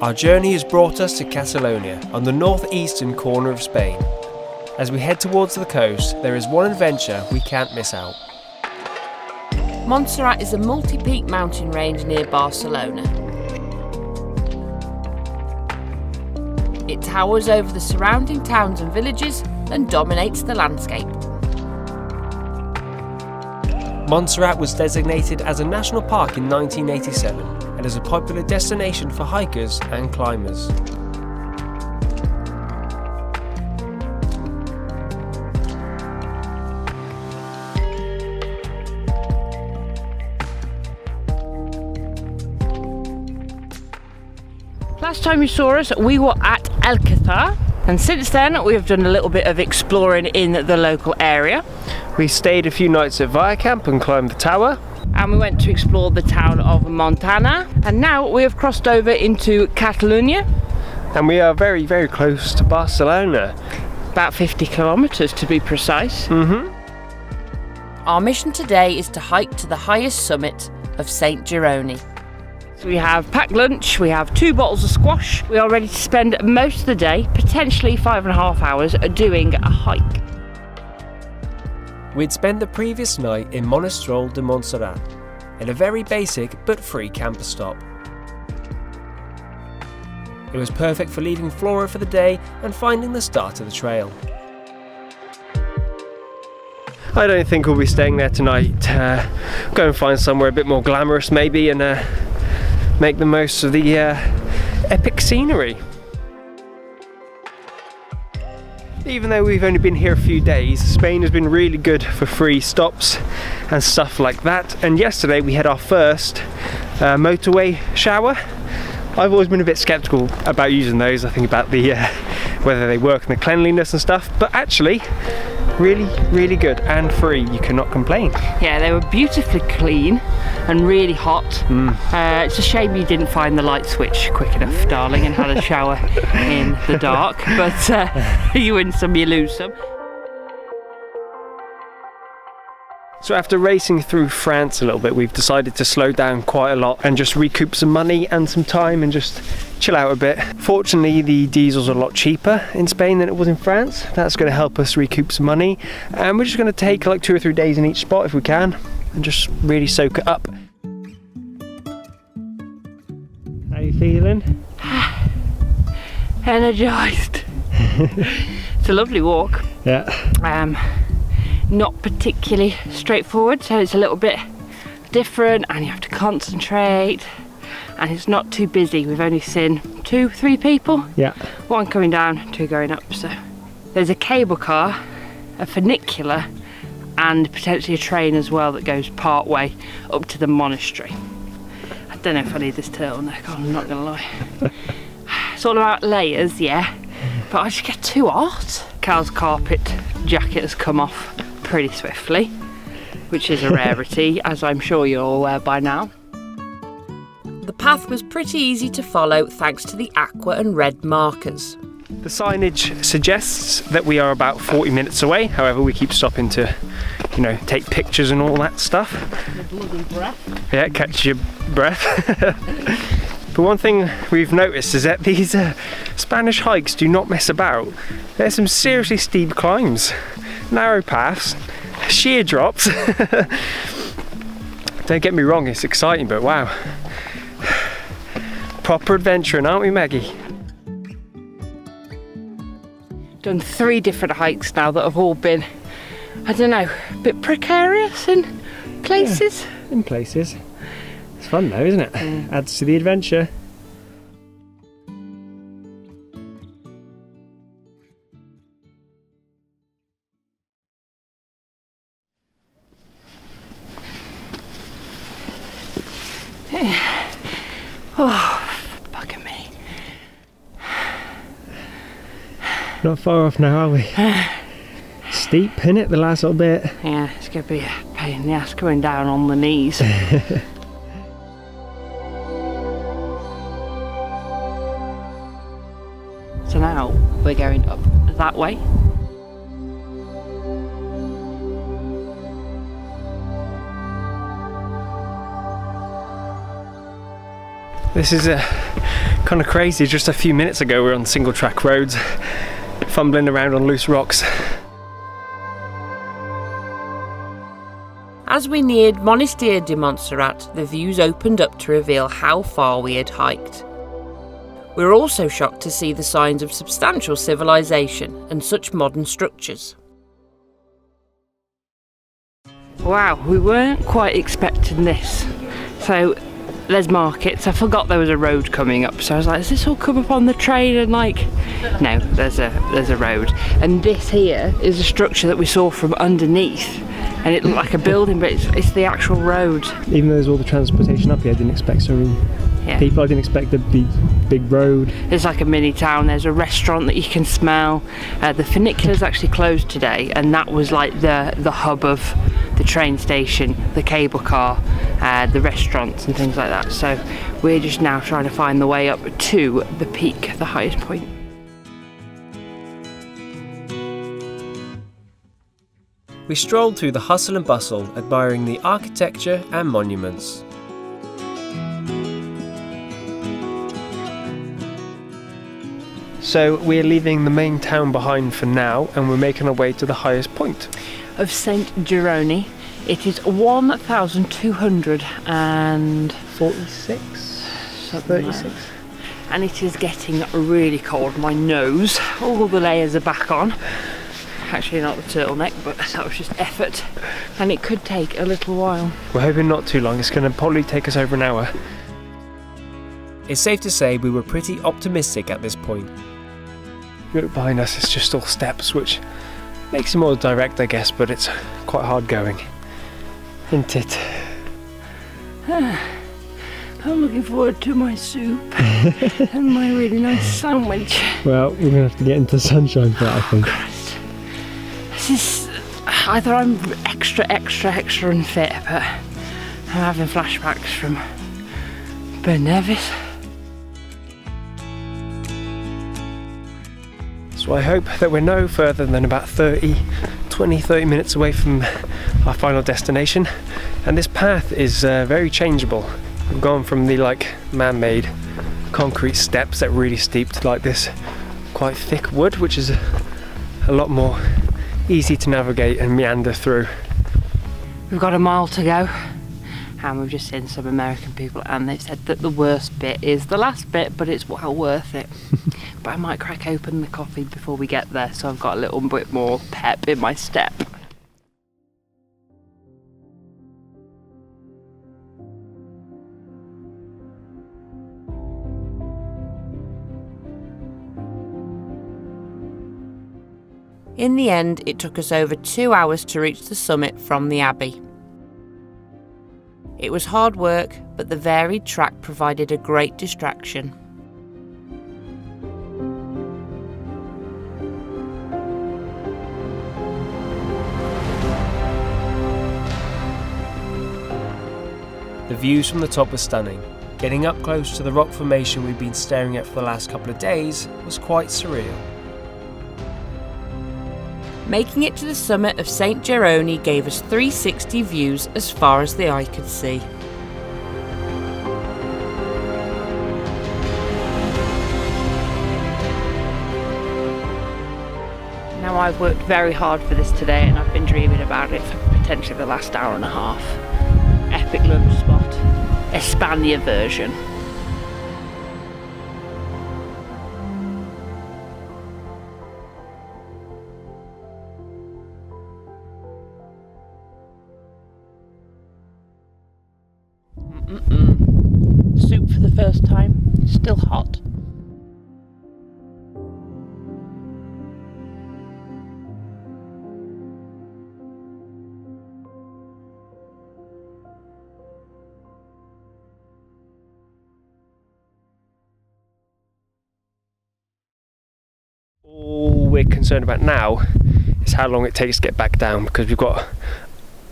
Our journey has brought us to Catalonia, on the northeastern corner of Spain. As we head towards the coast, there is one adventure we can't miss out. Montserrat is a multi-peak mountain range near Barcelona. It towers over the surrounding towns and villages and dominates the landscape. Montserrat was designated as a national park in 1987 and is a popular destination for hikers and climbers. Last time you saw us, we were at Alquézar, and since then we have done a little bit of exploring in the local area. We stayed a few nights at Viacamp and climbed the tower. And we went to explore the town of Montana, and now we have crossed over into Catalonia. And we are very, very close to Barcelona. About 50 kilometres to be precise. Mm-hmm. Our mission today is to hike to the highest summit of St. Jeroni. So we have packed lunch, we have two bottles of squash. We are ready to spend most of the day, potentially five and a half hours, doing a hike. We'd spent the previous night in Monistrol de Montserrat, in a very basic but free camper stop. It was perfect for leaving Flora for the day and finding the start of the trail. I don't think we'll be staying there tonight. Uh, go and find somewhere a bit more glamorous maybe and uh, make the most of the uh, epic scenery. Even though we've only been here a few days, Spain has been really good for free stops and stuff like that. And yesterday we had our first uh, motorway shower. I've always been a bit skeptical about using those. I think about the uh, whether they work and the cleanliness and stuff. But actually, really, really good and free. You cannot complain. Yeah, they were beautifully clean and really hot. Mm. Uh, it's a shame you didn't find the light switch quick enough, darling, and had a shower in the dark. But uh, you win some, you lose some. So after racing through France a little bit, we've decided to slow down quite a lot and just recoup some money and some time and just chill out a bit. Fortunately, the diesel's a lot cheaper in Spain than it was in France. That's going to help us recoup some money. And we're just going to take like two or three days in each spot if we can and just really soak it up. How you feeling? Energised. it's a lovely walk. Yeah. Um, not particularly straightforward, so it's a little bit different and you have to concentrate and it's not too busy. We've only seen two, three people. Yeah. One coming down, two going up. So there's a cable car, a funicular, and potentially a train as well that goes part way up to the monastery. I don't know if I need this turtleneck on, I'm not gonna lie. it's all about layers, yeah, but I just get too hot. Cal's carpet jacket has come off pretty swiftly, which is a rarity, as I'm sure you're aware by now. The path was pretty easy to follow thanks to the aqua and red markers. The signage suggests that we are about 40 minutes away, however we keep stopping to, you know, take pictures and all that stuff. Yeah, catch your breath. but one thing we've noticed is that these uh, Spanish hikes do not mess about. There's some seriously steep climbs, narrow paths, sheer drops. Don't get me wrong, it's exciting, but wow. Proper adventuring, aren't we, Maggie? Done three different hikes now that have all been, I don't know, a bit precarious in places. Yeah, in places. It's fun though, isn't it? Mm. Adds to the adventure. Oh, bugger me. Not far off now, are we? Steep, in it, the last little bit. Yeah, it's going to be a pain in the ass going down on the knees. so now we're going up that way. This is uh, a kind of crazy. Just a few minutes ago, we were on single track roads, fumbling around on loose rocks. As we neared Monestir de Montserrat, the views opened up to reveal how far we had hiked. We were also shocked to see the signs of substantial civilization and such modern structures. Wow, we weren't quite expecting this. So there's markets. I forgot there was a road coming up, so I was like, "Does this all come up on the train?" And like, no, there's a there's a road. And this here is a structure that we saw from underneath, and it looked like a building, but it's, it's the actual road. Even though there's all the transportation up here, I didn't expect so many Yeah. people. I didn't expect the big, big road. There's like a mini town. There's a restaurant that you can smell. Uh, the funicular's actually closed today, and that was like the the hub of the train station, the cable car, uh, the restaurants, and things like that. So we're just now trying to find the way up to the peak, the highest point. We strolled through the hustle and bustle, admiring the architecture and monuments. So we're leaving the main town behind for now, and we're making our way to the highest point. Of Saint Jeroni, it is 1,246. and 46, something 36. that. and it is getting really cold. My nose, all the layers are back on. Actually, not the turtleneck, but that was just effort, and it could take a little while. We're hoping not too long. It's going to probably take us over an hour. It's safe to say we were pretty optimistic at this point. If you look behind us, it's just all steps, which makes it more direct, I guess, but it's quite hard going. Isn't it? I'm looking forward to my soup and my really nice sandwich. Well, we're going to have to get into the sunshine for that, I think. Christ. This is either I'm extra, extra, extra unfit, but I'm having flashbacks from Ben Nevis. So I hope that we're no further than about 30, 20, 30 minutes away from our final destination. And this path is uh, very changeable. We've gone from the like man-made concrete steps that really steep to like this quite thick wood, which is a, a lot more easy to navigate and meander through. We've got a mile to go, and we've just seen some American people, and they've said that the worst bit is the last bit, but it's well worth it. but I might crack open the coffee before we get there, so I've got a little bit more pep in my step. In the end, it took us over two hours to reach the summit from the Abbey. It was hard work, but the varied track provided a great distraction. Views from the top were stunning. Getting up close to the rock formation we've been staring at for the last couple of days was quite surreal. Making it to the summit of St. Jeroni gave us 360 views as far as the eye could see. Now I've worked very hard for this today, and I've been dreaming about it for potentially the last hour and a half. Epic lunch spot, Espana version. We're concerned about now is how long it takes to get back down because we've got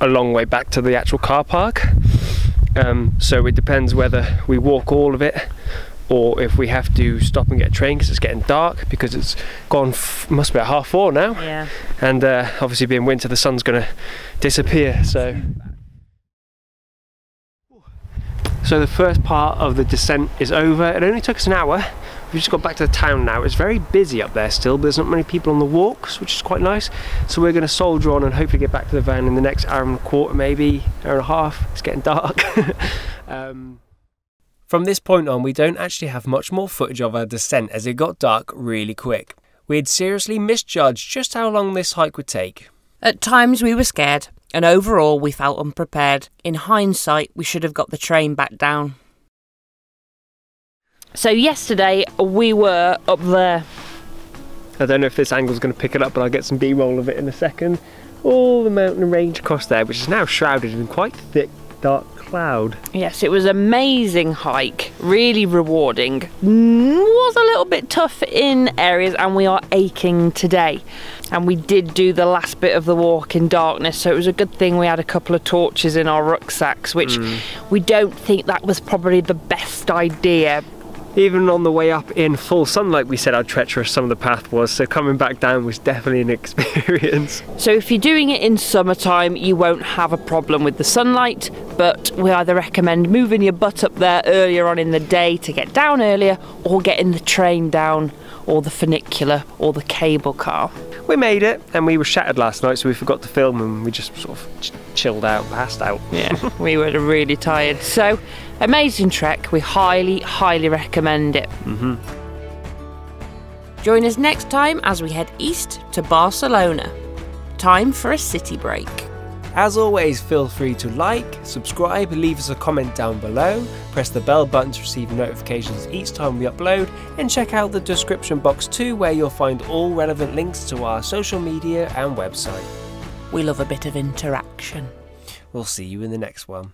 a long way back to the actual car park. Um, so it depends whether we walk all of it or if we have to stop and get a train because it's getting dark because it's gone must be at half four now Yeah. and uh, obviously being winter the sun's going to disappear so So the first part of the descent is over. It only took us an hour. We've just got back to the town now. It's very busy up there still, but there's not many people on the walks, which is quite nice. So we're going to soldier on and hopefully get back to the van in the next hour and a quarter, maybe hour and a half. It's getting dark. um, From this point on, we don't actually have much more footage of our descent as it got dark really quick. We had seriously misjudged just how long this hike would take. At times we were scared, and overall we felt unprepared. In hindsight, we should have got the train back down. So yesterday we were up there. I don't know if this angle's going to pick it up, but I'll get some B-roll of it in a second. All the mountain range across there, which is now shrouded in quite thick, dark cloud. Yes, it was amazing hike, really rewarding. Mm, Was a little bit tough in areas, and we are aching today. And we did do the last bit of the walk in darkness, so it was a good thing we had a couple of torches in our rucksacks, which we don't think that was probably the best idea. Even on the way up in full sunlight, we said how treacherous some of the path was, so coming back down was definitely an experience. So if you're doing it in summertime, you won't have a problem with the sunlight, but we either recommend moving your butt up there earlier on in the day to get down earlier, or getting the train down, or the funicular, or the cable car. We made it, and we were shattered last night, so we forgot to film, and we just sort of ch- chilled out, passed out. Yeah, we were really tired. So, amazing trek. We highly, highly recommend it. Mm-hmm. Join us next time as we head east to Barcelona. Time for a city break. As always, feel free to like, subscribe, leave us a comment down below, press the bell button to receive notifications each time we upload, and check out the description box too, where you'll find all relevant links to our social media and website. We love a bit of interaction. We'll see you in the next one.